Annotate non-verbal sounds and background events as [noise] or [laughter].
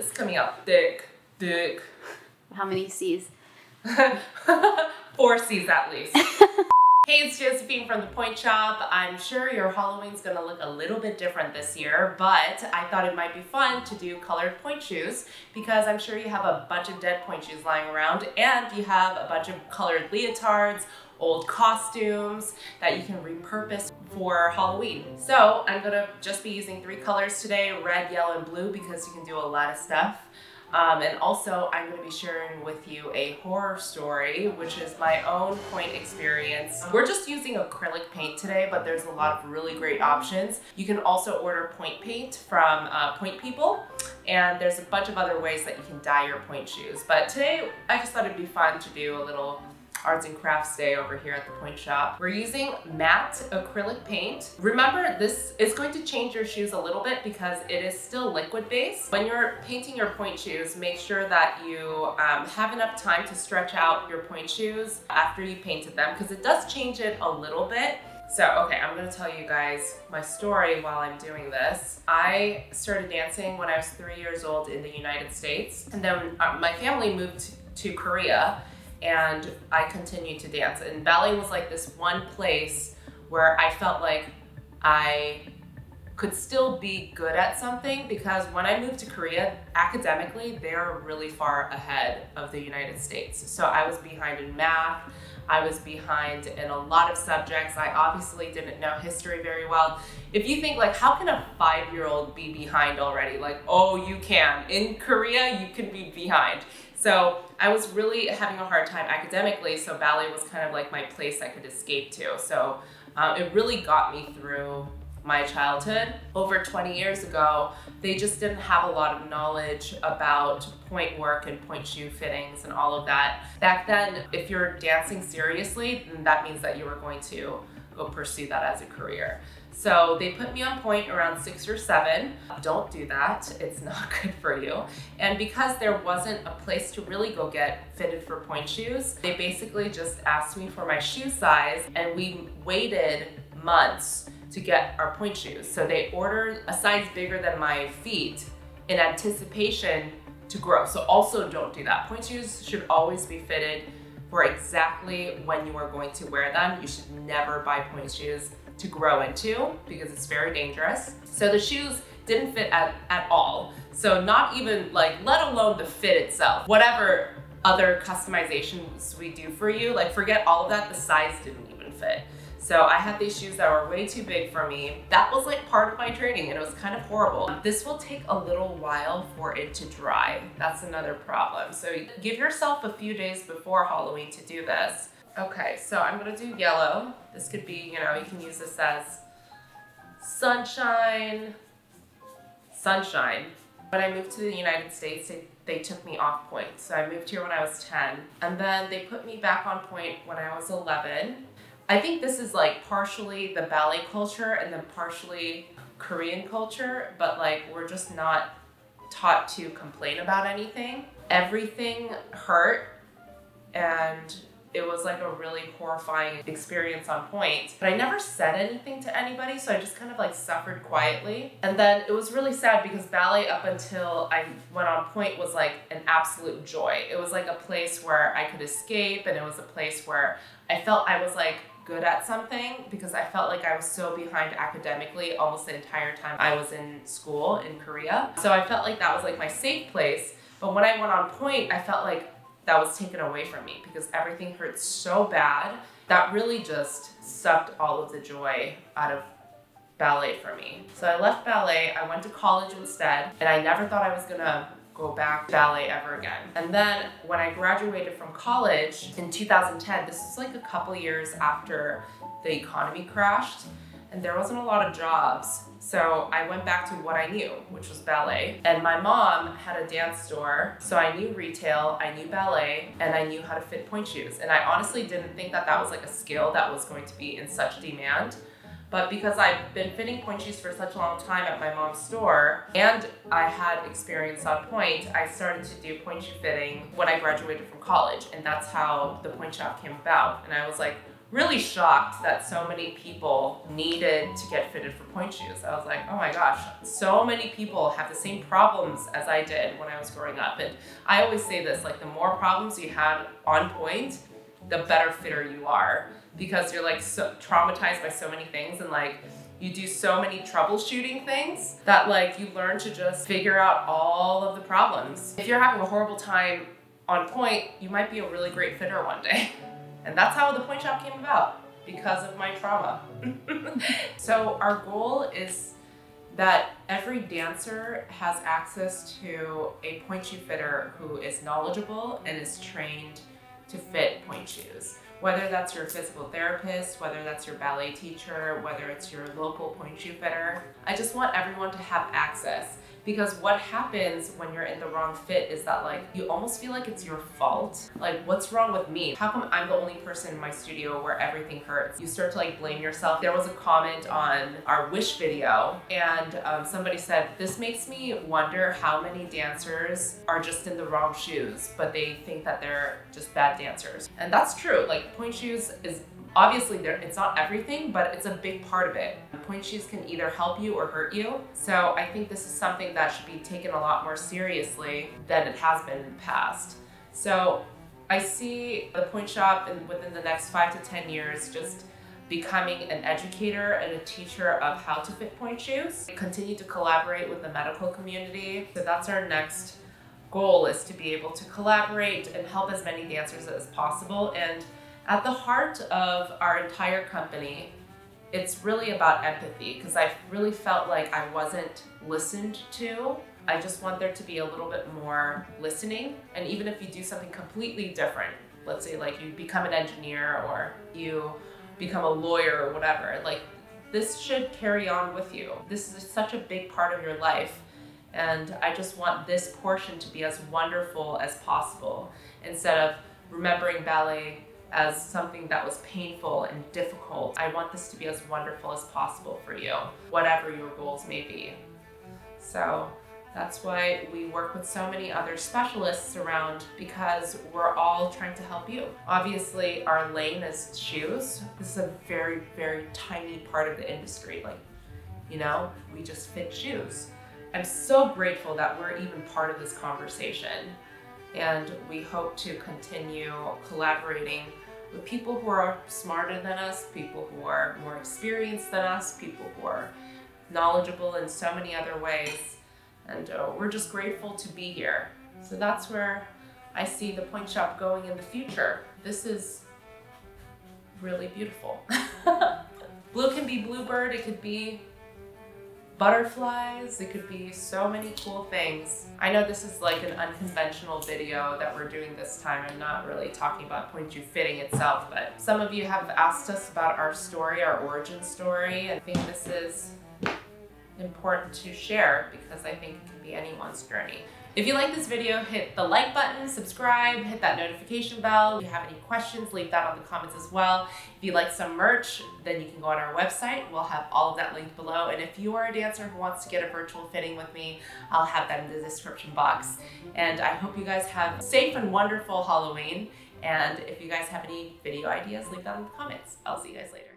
It's coming out thick, thick. How many C's? [laughs] Four C's at least. [laughs] Hey, it's Josephine from The Pointe Shop. I'm sure your Halloween's gonna look a little bit different this year, but I thought it might be fun to do colored pointe shoes because I'm sure you have a bunch of dead pointe shoes lying around and you have a bunch of colored leotards, old costumes that you can repurpose for Halloween. So I'm gonna just be using three colors today, red, yellow, and blue because you can do a lot of stuff. Um, and also, I'm to be sharing with you a horror story, which is my own pointe experience. We're just using acrylic paint today, but there's a lot of really great options. You can also order pointe paint from uh, Pointe People, and there's a bunch of other ways that you can dye your pointe shoes. But today, I just thought it'd be fun to do a little arts and crafts day over here at the Pointe Shop. We're using matte acrylic paint. Remember, this is going to change your shoes a little bit because it is still liquid based. When you're painting your pointe shoes, make sure that you um, have enough time to stretch out your pointe shoes after you painted them because it does change it a little bit. So, okay, I'm gonna tell you guys my story while I'm doing this. I started dancing when I was three years old in the United States, and then uh, my family moved to Korea and I continued to dance. And ballet was like this one place where I felt like I could still be good at something because when I moved to Korea, academically, they're really far ahead of the United States. So I was behind in math, I was behind in a lot of subjects. I obviously didn't know history very well. If you think like, how can a five-year-old be behind already? Like, oh, you can. In Korea, you can be behind. So I was really having a hard time academically, so ballet was kind of like my place I could escape to. So uh, it really got me through my childhood. Over 20 years ago, they just didn't have a lot of knowledge about pointe work and pointe shoe fittings and all of that. Back then, if you're dancing seriously, then that means that you were going to go pursue that as a career. So they put me on pointe around six or seven. Don't do that, it's not [laughs] good for you. And because there wasn't a place to really go get fitted for pointe shoes, they basically just asked me for my shoe size and we waited months to get our pointe shoes. So they ordered a size bigger than my feet in anticipation to grow. So also don't do that. Pointe shoes should always be fitted for exactly when you are going to wear them. You should never buy pointe shoes to grow into because it's very dangerous. So the shoes didn't fit at, at all. So not even like, let alone the fit itself. Whatever other customizations we do for you, like forget all of that, the size didn't even fit. So I had these shoes that were way too big for me. That was like part of my training and it was kind of horrible. This will take a little while for it to dry. That's another problem. So give yourself a few days before Halloween to do this. Okay, so I'm gonna do yellow. This could be, you know, you can use this as sunshine, sunshine. When I moved to the United States, they, they took me off pointe. So I moved here when I was 10. And then they put me back on pointe when I was 11. I think this is like partially the ballet culture and then partially Korean culture, but like we're just not taught to complain about anything. Everything hurt and it was like a really horrifying experience on pointe. But I never said anything to anybody, so I just kind of like suffered quietly. And then it was really sad because ballet up until I went on pointe, was like an absolute joy. It was like a place where I could escape and it was a place where I felt I was like good at something because I felt like I was so behind academically almost the entire time I was in school in Korea. So I felt like that was like my safe place. But when I went on pointe, I felt like that was taken away from me because everything hurt so bad. That really just sucked all of the joy out of ballet for me. So I left ballet, I went to college instead, and I never thought I was gonna go back to ballet ever again. And then when I graduated from college in 2010, this is like a couple years after the economy crashed, and there wasn't a lot of jobs. So I went back to what I knew, which was ballet. And my mom had a dance store, so I knew retail, I knew ballet, and I knew how to fit pointe shoes. And I honestly didn't think that that was like a skill that was going to be in such demand. But because I've been fitting pointe shoes for such a long time at my mom's store, and I had experience on pointe, I started to do pointe shoe fitting when I graduated from college. And that's how the pointe shop came about. And I was like, really shocked that so many people needed to get fitted for pointe shoes. I was like, oh my gosh, so many people have the same problems as I did when I was growing up. And I always say this, like the more problems you had on pointe, the better fitter you are because you're like so traumatized by so many things and like you do so many troubleshooting things that like you learn to just figure out all of the problems. If you're having a horrible time on pointe, you might be a really great fitter one day. [laughs] And that's how the pointe shop came about because of my trauma. [laughs] so our goal is that every dancer has access to a pointe shoe fitter who is knowledgeable and is trained to fit pointe shoes. Whether that's your physical therapist, whether that's your ballet teacher, whether it's your local pointe shoe fitter, I just want everyone to have access because what happens when you're in the wrong fit is that like you almost feel like it's your fault. Like what's wrong with me? How come i'm the only person in my studio where everything hurts? You start to like blame yourself. There was a comment on our wish video and um, somebody said this makes me wonder how many dancers are just in the wrong shoes but they think that they're just bad dancers. And that's true. Like pointe shoes is Obviously, it's not everything, but it's a big part of it. Pointe shoes can either help you or hurt you. So I think this is something that should be taken a lot more seriously than it has been in the past. So I see the pointe shop in, within the next five to 10 years just becoming an educator and a teacher of how to fit pointe shoes. Continue to collaborate with the medical community. So that's our next goal is to be able to collaborate and help as many dancers as possible. And at the heart of our entire company, it's really about empathy because I really felt like I wasn't listened to. I just want there to be a little bit more listening. And even if you do something completely different, let's say like you become an engineer or you become a lawyer or whatever, like this should carry on with you. This is such a big part of your life. And I just want this portion to be as wonderful as possible instead of remembering ballet as something that was painful and difficult. I want this to be as wonderful as possible for you, whatever your goals may be. So that's why we work with so many other specialists around because we're all trying to help you. Obviously, our lane is shoes. This is a very, very tiny part of the industry. Like, you know, we just fit shoes. I'm so grateful that we're even part of this conversation. And we hope to continue collaborating with people who are smarter than us, people who are more experienced than us, people who are knowledgeable in so many other ways. And uh, we're just grateful to be here. So that's where I see the pointe shop going in the future. This is really beautiful. [laughs] Blue can be bluebird, it could be butterflies. It could be so many cool things. I know this is like an unconventional video that we're doing this time. I'm not really talking about pointe shoe fitting itself, but some of you have asked us about our story, our origin story. I think this is important to share because I think it can be anyone's journey. If you like this video, hit the like button, subscribe, hit that notification bell. If you have any questions, leave that on the comments as well. If you like some merch, then you can go on our website. We'll have all of that linked below. And if you are a dancer who wants to get a virtual fitting with me, I'll have that in the description box. And I hope you guys have a safe and wonderful Halloween. And if you guys have any video ideas, leave that in the comments. I'll see you guys later.